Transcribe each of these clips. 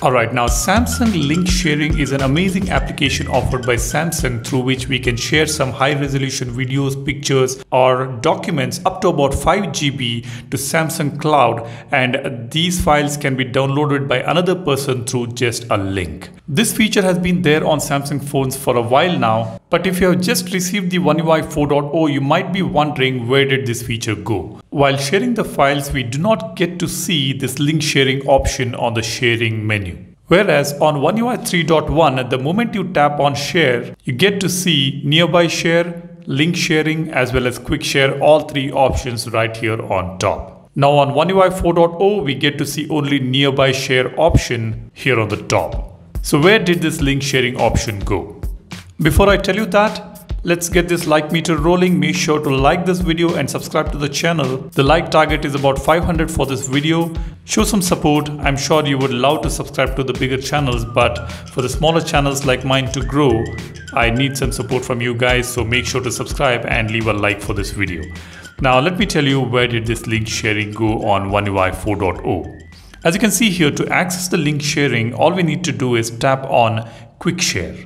Alright, now Samsung Link Sharing is an amazing application offered by Samsung through which we can share some high resolution videos, pictures, or documents up to about 5 GB to Samsung Cloud, and these files can be downloaded by another person through just a link. This feature has been there on Samsung phones for a while now, but if you have just received the One UI 4.0, you might be wondering where did this feature go? While sharing the files, we do not get to see this link sharing option on the sharing menu. Whereas on One UI 3.1, at the moment you tap on share, you get to see nearby share, link sharing, as well as quick share, all three options right here on top. Now on One UI 4.0, we get to see only nearby share option here on the top. So where did this link sharing option go? Before I tell you that, Let's get this like meter rolling. Make sure to like this video and subscribe to the channel. The like target is about 500 for this video. Show some support. I'm sure you would love to subscribe to the bigger channels, but for the smaller channels like mine to grow, I need some support from you guys. So make sure to subscribe and leave a like for this video. Now let me tell you where did this link sharing go on One UI 4.0. As you can see here, to access the link sharing, all we need to do is tap on Quick Share.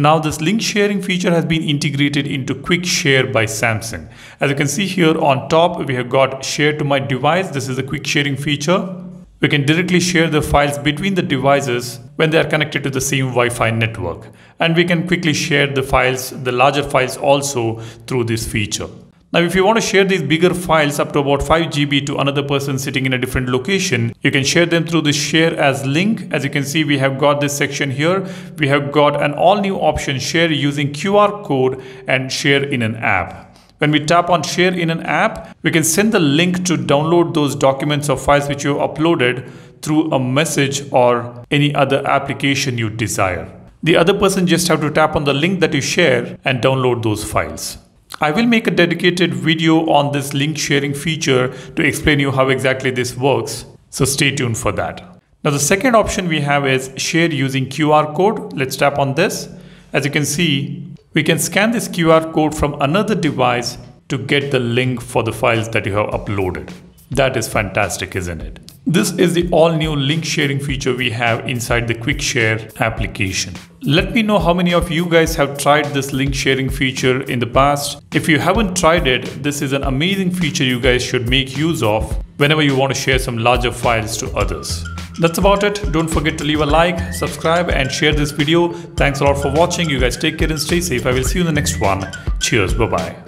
Now this link sharing feature has been integrated into Quick Share by Samsung. As you can see here on top, we have got share to my device. This is a quick sharing feature. We can directly share the files between the devices when they are connected to the same Wi-Fi network. And we can quickly share the files, the larger files also through this feature. Now, if you want to share these bigger files up to about 5 GB to another person sitting in a different location, you can share them through the share as link. As you can see, we have got this section here. We have got an all new option share using QR code and share in an app. When we tap on share in an app, we can send the link to download those documents or files which you have uploaded through a message or any other application you desire. The other person just have to tap on the link that you share and download those files. I will make a dedicated video on this link sharing feature to explain you how exactly this works. So stay tuned for that. Now the second option we have is share using QR code. Let's tap on this. As you can see, we can scan this QR code from another device to get the link for the files that you have uploaded. That is fantastic, isn't it? This is the all new link sharing feature we have inside the Quick Share application. Let me know how many of you guys have tried this link sharing feature in the past. If you haven't tried it, this is an amazing feature you guys should make use of whenever you want to share some larger files to others. That's about it. Don't forget to leave a like, subscribe and share this video. Thanks a lot for watching. You guys take care and stay safe. I will see you in the next one. Cheers. Bye-bye.